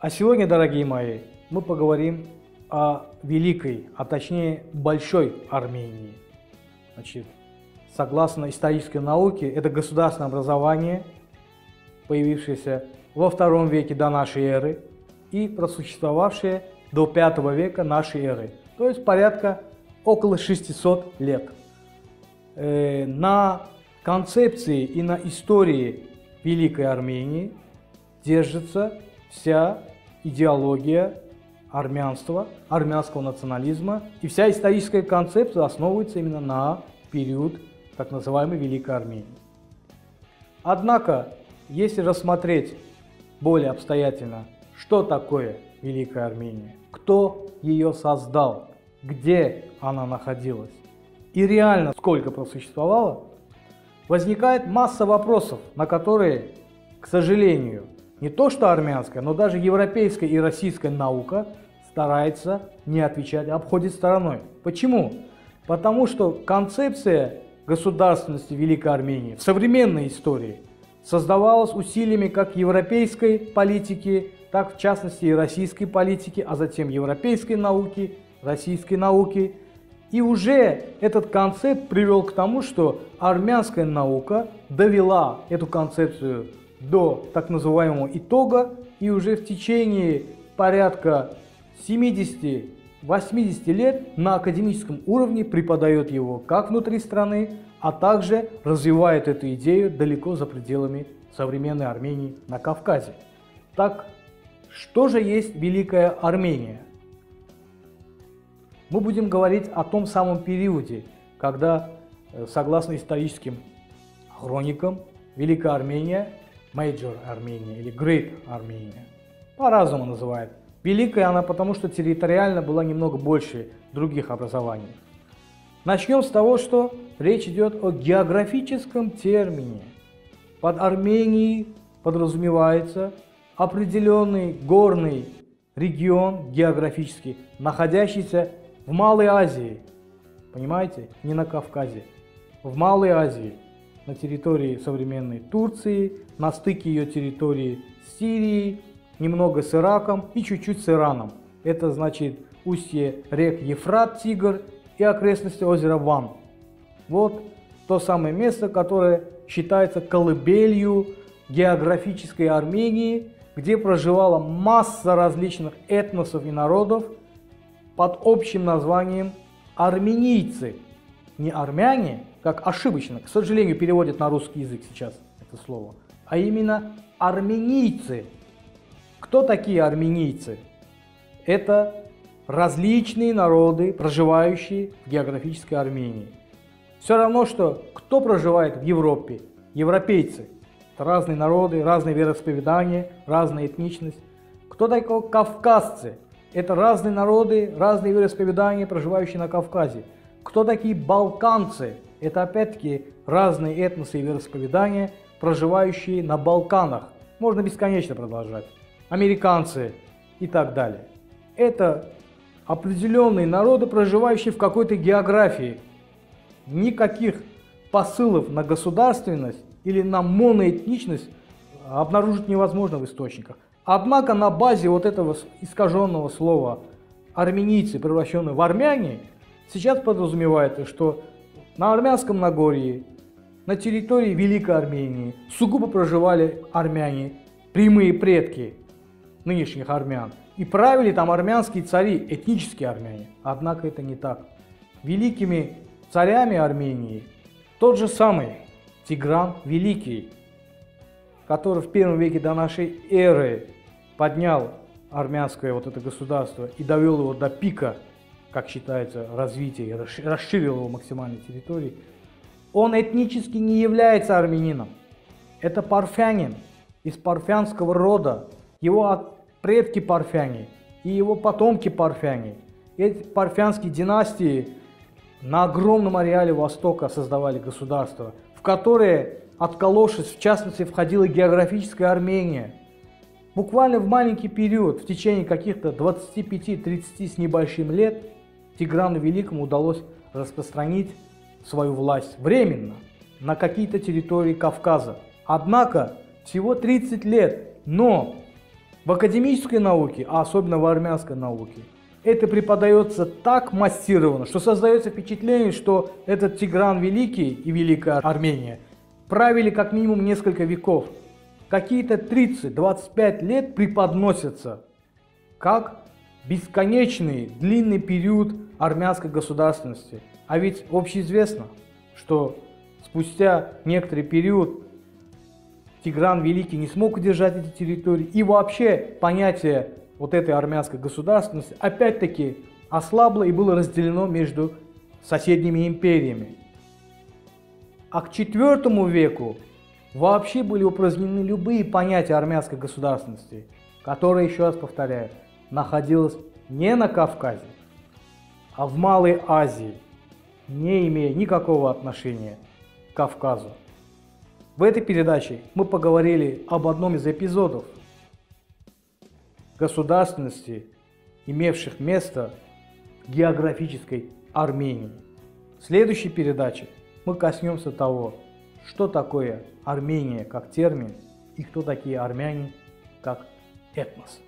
А сегодня, дорогие мои, мы поговорим о великой, а точнее большой Армении. Значит, согласно исторической науке, это государственное образование, появившееся во втором веке до нашей эры и просуществовавшее до пятого века нашей эры, то есть порядка около 600 лет. Э, на концепции и на истории Великой Армении держится вся идеология армянства, армянского национализма, и вся историческая концепция основывается именно на период так называемой Великой Армении. Однако, если рассмотреть более обстоятельно, что такое Великая Армения, кто ее создал, где она находилась и реально сколько просуществовала, возникает масса вопросов, на которые, к сожалению, не то что армянская, но даже европейская и российская наука старается не отвечать, а обходит стороной. Почему? Потому что концепция государственности Великой Армении в современной истории создавалась усилиями как европейской политики, так в частности и российской политики, а затем европейской науки, российской науки. И уже этот концепт привел к тому, что армянская наука довела эту концепцию до так называемого итога и уже в течение порядка 70-80 лет на академическом уровне преподает его как внутри страны, а также развивает эту идею далеко за пределами современной Армении на Кавказе. Так, что же есть Великая Армения? Мы будем говорить о том самом периоде, когда, э, согласно историческим хроникам, Великая Армения Major Армения или Great Армения. По-разному называют. Великая она потому, что территориально была немного больше других образований. Начнем с того, что речь идет о географическом термине. Под Арменией подразумевается определенный горный регион географический, находящийся в Малой Азии. Понимаете? Не на Кавказе. В Малой Азии на территории современной Турции, на стыке ее территории с Сирией, немного с Ираком и чуть-чуть с Ираном. Это значит устье рек Ефрат, Тигр и окрестности озера Ван. Вот то самое место, которое считается колыбелью географической Армении, где проживала масса различных этносов и народов под общим названием арменийцы. Не армяне, как ошибочно, к сожалению, переводят на русский язык сейчас это слово, а именно арменийцы. Кто такие арменийцы? Это различные народы, проживающие в географической Армении. Все равно, что кто проживает в Европе? Европейцы. Это разные народы, разные вероисповедания, разная этничность. Кто такие кавказцы? Это разные народы, разные вероисповедания, проживающие на Кавказе. Кто такие балканцы? Это опять-таки разные этносы и вероисповедания, проживающие на Балканах. Можно бесконечно продолжать. Американцы и так далее. Это определенные народы, проживающие в какой-то географии. Никаких посылов на государственность или на моноэтничность обнаружить невозможно в источниках. Однако на базе вот этого искаженного слова армянийцы, превращенные в армяне, сейчас подразумевается, что на Армянском Нагорье, на территории Великой Армении сугубо проживали армяне, прямые предки нынешних армян. И правили там армянские цари, этнические армяне. Однако это не так. Великими царями Армении тот же самый Тигран Великий, который в первом веке до нашей эры поднял армянское вот это государство и довел его до пика как считается, развития и расширил его максимальной территории, он этнически не является армянином. Это парфянин из парфянского рода. Его предки парфяне и его потомки парфяне. Эти парфянские династии на огромном ареале Востока создавали государство, в которое, отколовшись, в частности, входила географическая Армения. Буквально в маленький период, в течение каких-то 25-30 с небольшим лет, Тиграну Великому удалось распространить свою власть временно на какие-то территории Кавказа. Однако всего 30 лет, но В академической науке, а особенно в армянской науке, это преподается так массированно, что создается впечатление, что этот Тигран Великий и Великая Армения правили как минимум несколько веков. Какие-то 30-25 лет преподносятся как бесконечный длинный период армянской государственности. А ведь общеизвестно, что спустя некоторый период Тигран Великий не смог удержать эти территории. И вообще понятие вот этой армянской государственности опять-таки ослабло и было разделено между соседними империями. А к IV веку вообще были упразднены любые понятия армянской государственности, которая, еще раз повторяю, находилась не на Кавказе, а в Малой Азии, не имея никакого отношения к Кавказу. В этой передаче мы поговорили об одном из эпизодов государственности, имевших место в географической Армении. В следующей передаче мы коснемся того, что такое Армения как термин и кто такие армяне как этнос.